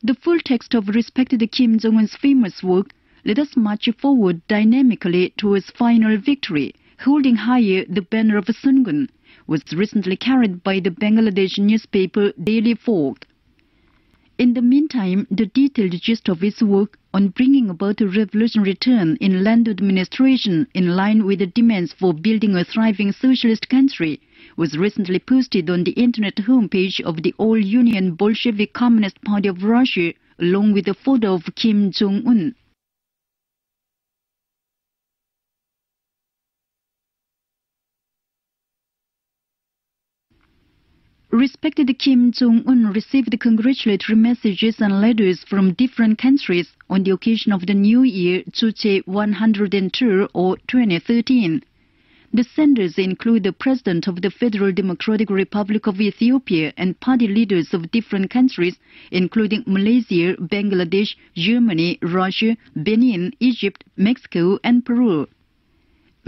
The full text of respected Kim Jong-un's famous work, Let Us March Forward Dynamically Towards Final Victory, Holding Higher the Banner of Sungun, was recently carried by the Bangladesh newspaper Daily Fork. In the meantime, the detailed gist of his work on bringing about a revolutionary turn in land administration in line with the demands for building a thriving socialist country was recently posted on the internet homepage of the All-Union Bolshevik Communist Party of Russia along with a photo of Kim Jong-un. Respected Kim Jong-un received congratulatory messages and letters from different countries on the occasion of the New Year Juche 102 or 2013. The senders include the President of the Federal Democratic Republic of Ethiopia and party leaders of different countries, including Malaysia, Bangladesh, Germany, Russia, Benin, Egypt, Mexico, and Peru.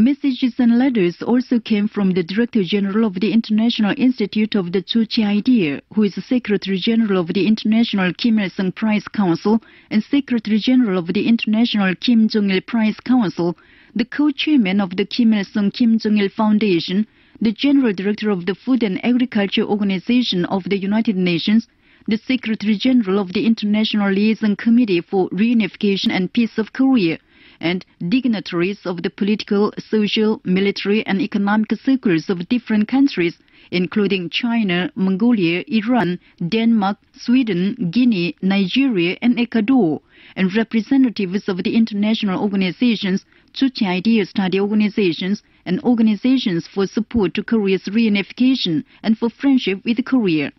Messages and letters also came from the Director General of the International Institute of the Juche Idea, who is Secretary General of the International Kim Il-sung Prize Council and Secretary General of the International Kim Jong-il Prize Council, the co-chairman of the Kim Il-sung Kim Jong-il Foundation, the General Director of the Food and Agriculture Organization of the United Nations, the Secretary General of the International Liaison Committee for Reunification and Peace of Korea, and dignitaries of the political, social, military, and economic circles of different countries, including China, Mongolia, Iran, Denmark, Sweden, Guinea, Nigeria, and Ecuador, and representatives of the international organizations, Juche Idea Study Organizations, and organizations for support to Korea's reunification and for friendship with Korea.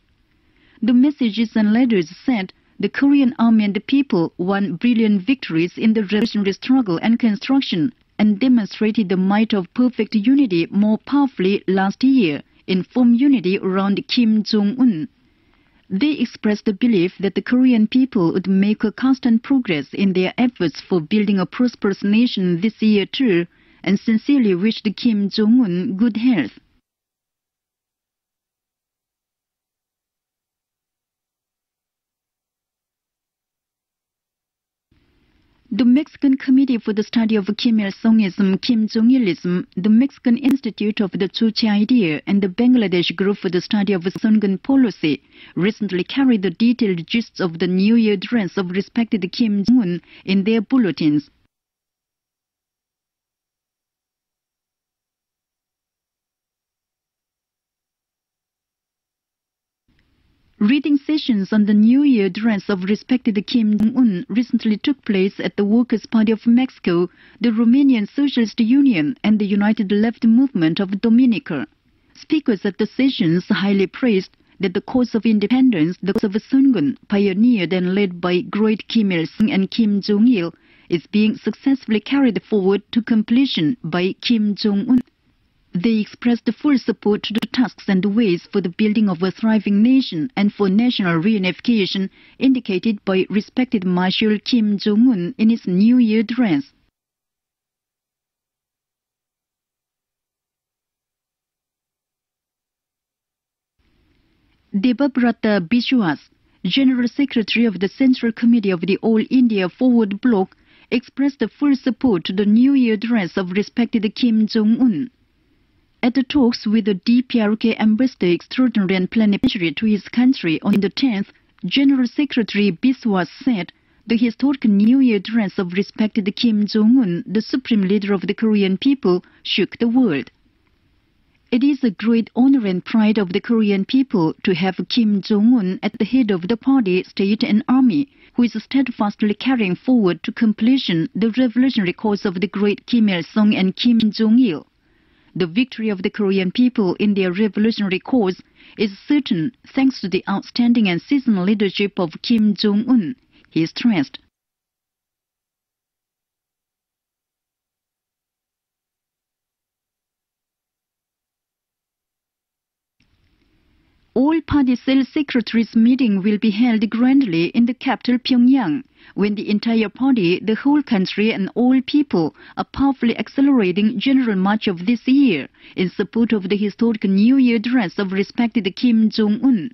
The messages and letters said the Korean army and the people won brilliant victories in the revolutionary struggle and construction and demonstrated the might of perfect unity more powerfully last year in firm unity around Kim Jong-un. They expressed the belief that the Korean people would make a constant progress in their efforts for building a prosperous nation this year too, and sincerely wished Kim Jong-un good health. The Mexican Committee for the Study of Kim Il-sungism, Kim Jong-ilism, the Mexican Institute of the Juche Idea, and the Bangladesh Group for the Study of Sungun Policy recently carried the detailed gists of the New Year address of respected Kim Jong-un in their bulletins. Reading sessions on the New Year address of respected Kim Jong-un recently took place at the Workers' Party of Mexico, the Romanian Socialist Union, and the United Left Movement of Dominica. Speakers at the sessions highly praised that the cause of independence, the cause of Sungun, pioneered and led by great Kim Il-sung and Kim Jong-il, is being successfully carried forward to completion by Kim Jong-un. They expressed full support to the tasks and ways for the building of a thriving nation and for national reunification indicated by respected Marshal Kim Jong-un in his New Year address. Debabrata Biswas, General Secretary of the Central Committee of the All India Forward Bloc, expressed full support to the New Year address of respected Kim Jong-un. At the talks with the DPRK ambassador extraordinary and plenipotentiary to his country on the 10th, General Secretary Biswas said the historic New Year address of respected Kim Jong-un, the supreme leader of the Korean people, shook the world. It is a great honor and pride of the Korean people to have Kim Jong-un at the head of the party, state and army, who is steadfastly carrying forward to completion the revolutionary cause of the great Kim Il-sung and Kim Jong-il. The victory of the Korean people in their revolutionary cause is certain thanks to the outstanding and seasoned leadership of Kim Jong-un, he stressed. All party cell secretaries meeting will be held grandly in the capital Pyongyang, when the entire party, the whole country and all people are powerfully accelerating general march of this year in support of the historic New Year address of respected Kim Jong-un.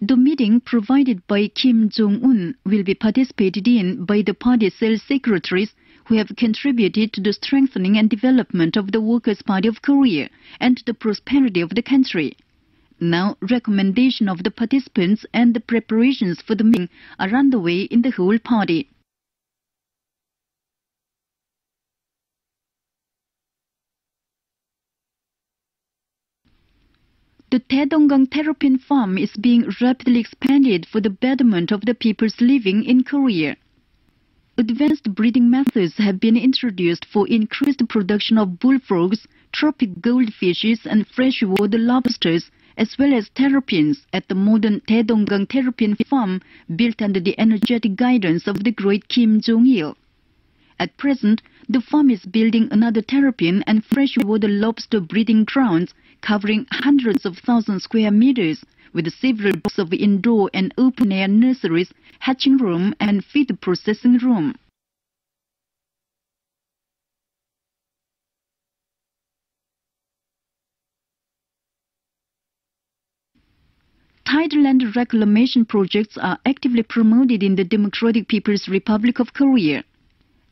The meeting provided by Kim Jong-un will be participated in by the party cell secretaries who have contributed to the strengthening and development of the Workers' Party of Korea and the prosperity of the country. Now, recommendation of the participants and the preparations for the meeting are underway in the whole party. The Taedonggang terrapin farm is being rapidly expanded for the betterment of the peoples living in Korea. Advanced breeding methods have been introduced for increased production of bullfrogs, tropic goldfishes, and freshwater lobsters, as well as terrapins at the modern Taedonggang terrapin farm built under the energetic guidance of the great Kim Jong-il. At present, the farm is building another terrapin and freshwater lobster breeding grounds covering hundreds of thousands square meters with several blocks of indoor and open-air nurseries, hatching room and feed processing room. Tideland reclamation projects are actively promoted in the Democratic People's Republic of Korea.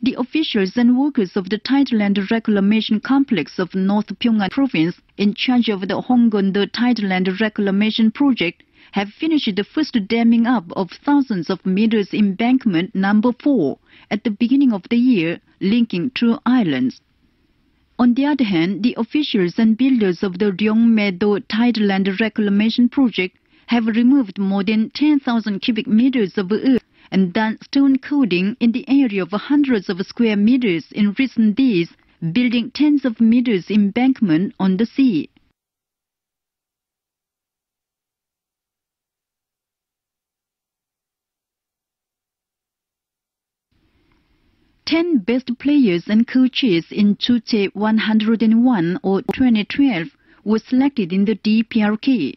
The officials and workers of the Tideland Reclamation Complex of North Pyongan Province in charge of the Honggeondo Tideland Reclamation Project have finished the first damming up of thousands of meters embankment number 4 at the beginning of the year linking two islands. On the other hand, the officials and builders of the Ryongmae-do Tideland Reclamation Project have removed more than 10,000 cubic meters of earth and done stone coating in the area of hundreds of square meters in recent days, building tens of meters embankment on the sea. Ten best players and coaches in Juche 101 or 2012 were selected in the DPRK.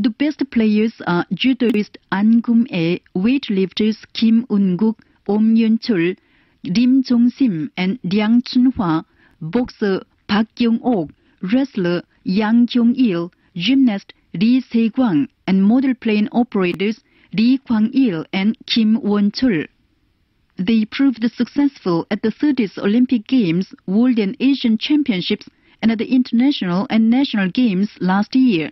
The best players are judoist An Kum-ae, weightlifters Kim Un-guk, Om Yun-chul, Rim Jong-sim and Liang Chun-hwa, boxer Park Kyung-ok, wrestler Yang Kyung-il, gymnast Lee Se-kwang, and model plane operators Lee Kwang-il and Kim Won-chul. They proved successful at the 30th Olympic Games, World and Asian Championships, and at the international and national games last year.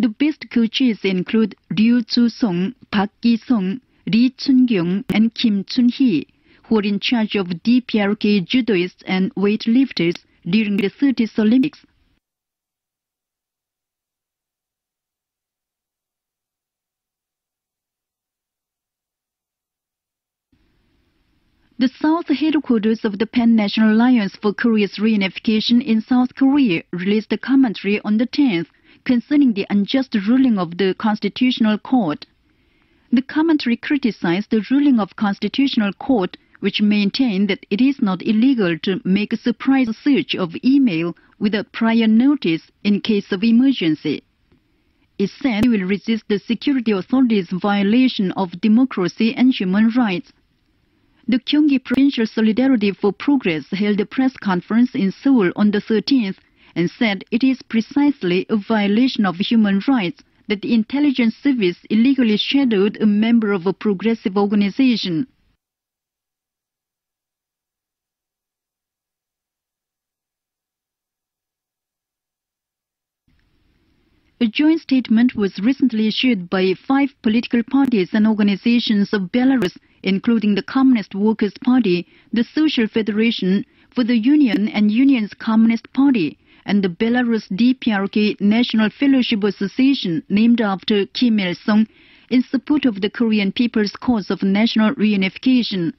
The best coaches include Ryu Chu-song, Park Ki-song, Lee Chun-kyung, and Kim Chun-hee, who are in charge of DPRK judoists and weightlifters during the 30th Olympics. The South headquarters of the Pan-National Alliance for Korea's Reunification in South Korea released a commentary on the 10th concerning the unjust ruling of the Constitutional Court. The commentary criticized the ruling of Constitutional Court which maintained that it is not illegal to make a surprise search of email without prior notice in case of emergency. It said it will resist the security authorities' violation of democracy and human rights. The Gyeonggi Provincial Solidarity for Progress held a press conference in Seoul on the 13th and said it is precisely a violation of human rights that the intelligence service illegally shadowed a member of a progressive organization. A joint statement was recently issued by five political parties and organizations of Belarus, including the Communist Workers' Party, the Social Federation for the Union and Union's Communist Party, and the Belarus DPRK National Fellowship Association, named after Kim Il-sung, in support of the Korean people's cause of national reunification.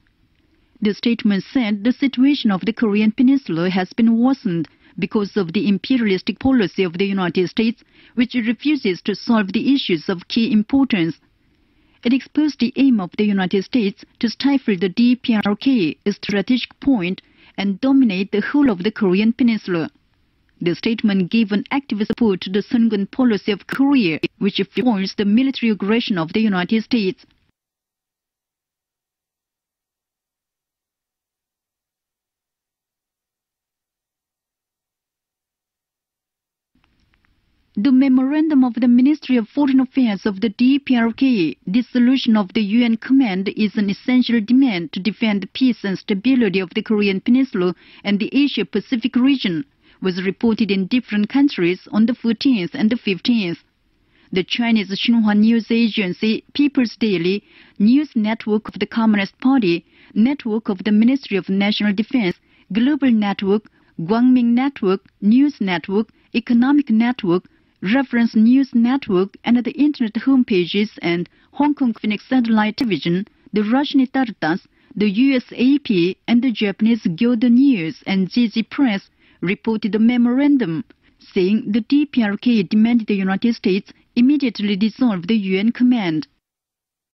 The statement said the situation of the Korean peninsula has been worsened because of the imperialistic policy of the United States, which refuses to solve the issues of key importance. It exposed the aim of the United States to stifle the DPRK, a strategic point, and dominate the whole of the Korean peninsula. The statement gave an active support to the Sungun policy of Korea, which fuels the military aggression of the United States. The memorandum of the Ministry of Foreign Affairs of the DPRK, dissolution of the UN command is an essential demand to defend the peace and stability of the Korean Peninsula and the Asia-Pacific region, was reported in different countries on the 14th and the 15th. The Chinese Xinhua News Agency, People's Daily, News Network of the Communist Party, Network of the Ministry of National Defense, Global Network, Guangming Network, News Network, Economic Network, Reference News Network and the internet homepages and Hong Kong Phoenix Satellite Television, the Russian Itar-Tass, the USAP and the Japanese Kyodo News and Jiji Press reported a memorandum saying the DPRK demanded the United States immediately dissolve the UN command.